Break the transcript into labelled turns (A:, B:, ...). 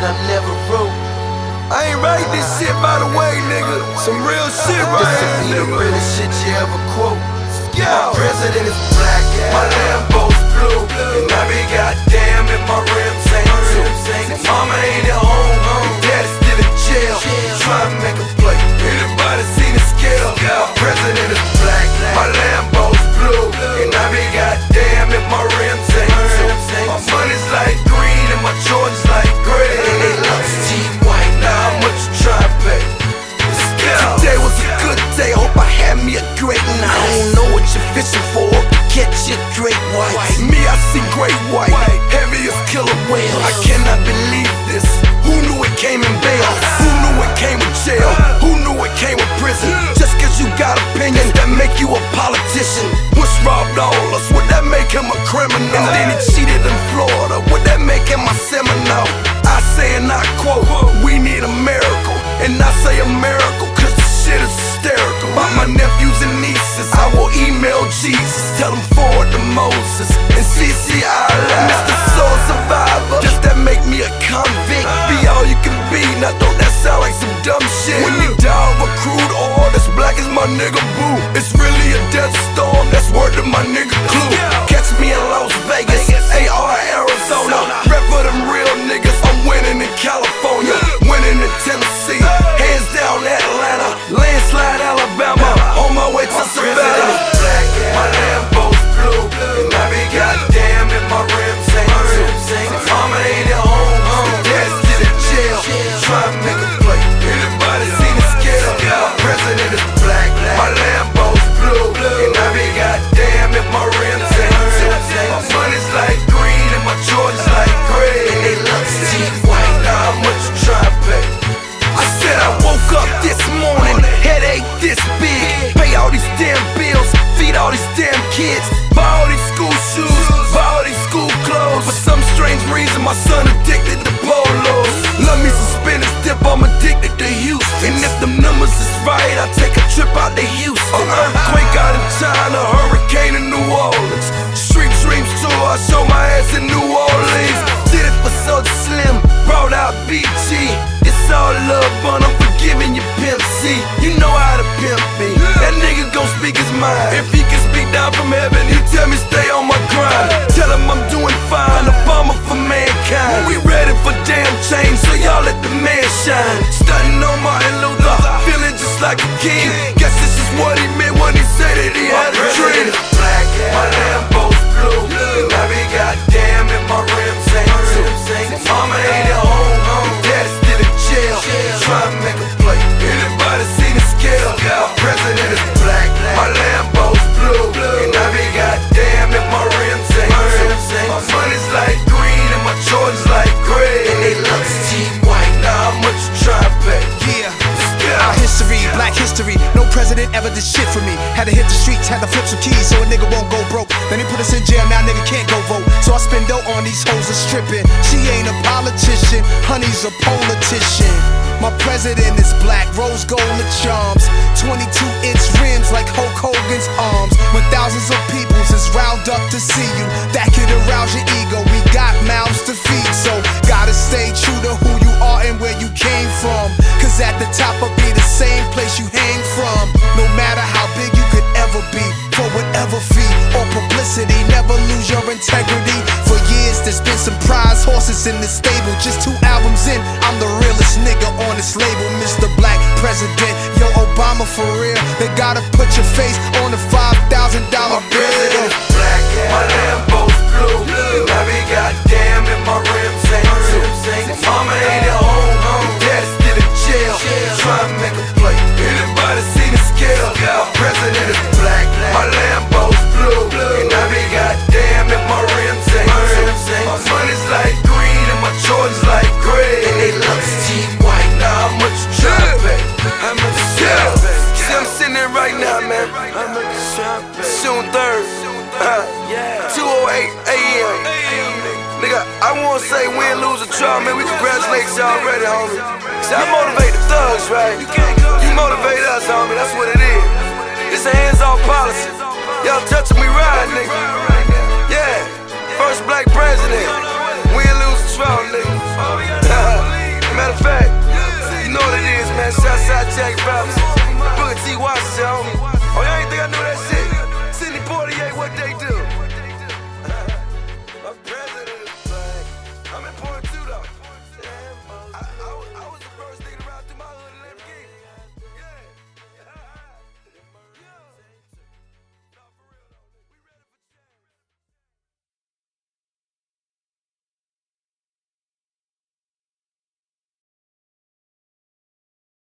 A: shit I never wrote. I ain't write this shit
B: by the way, nigga. Some real shit right This be here, the nigga.
A: realest shit you ever quote. My president is black, My Lambo's blue, and I be goddamn if my rims ain't too. See, mama ain't at home, daddy's still in jail. Try to make a play. Anybody seen the scale? My president is black, my Lambo's blue, and I be goddamn if my rims ain't too. My money's like green and my Jordans great white. Me,
B: I see great white, heavy as killer whales. I cannot believe this.
A: Who knew it came in bail? Who knew it came with jail? Who knew it came with prison? Just cause you got opinions that make you a politician.
B: Bush robbed all us, would that make him a criminal? And then he
A: cheated in Florida, would that make him a Seminole? I say and I quote,
B: we need a miracle.
A: And
B: I say a miracle, cause the shit is hysterical. About my nephews
A: and
B: nieces,
A: I will
B: email
A: Jesus, tell
B: to
A: Moses. And CC Allah, Mr. Soul Survivor. Does that make me a convict? Be all
B: you can be, now don't that sound
A: like some
B: dumb
A: shit? When you die over
B: crude oil, that's black as my nigga boo. It's
C: had to flip some keys so a nigga won't go broke. Then he put us in jail, now nigga can't go vote. So I spend dough on these hoes and stripping. She ain't a politician, honey's a politician. My president is black, rose gold the charms. 22 inch rims like Hulk Hogan's arms. When thousands of peoples is riled up to see you, horses in the stable. Just two albums in, I'm the realest nigga on this label, Mr. Black President. Yo, Obama for real. They gotta put
A: in right now, man. Soon third. Uh, 208 AM. Nigga, I won't say win, lose, or draw, man. We congratulate y'all already, homie. See, I motivate the thugs, right? You motivate us, homie. That's what it is. It's a hands-off policy. Y'all touching me right, nigga. Yeah. First black president. Win, lose, or draw, nigga. Matter of fact, you know what it is, man. Southside Jack Robinson. amortiguação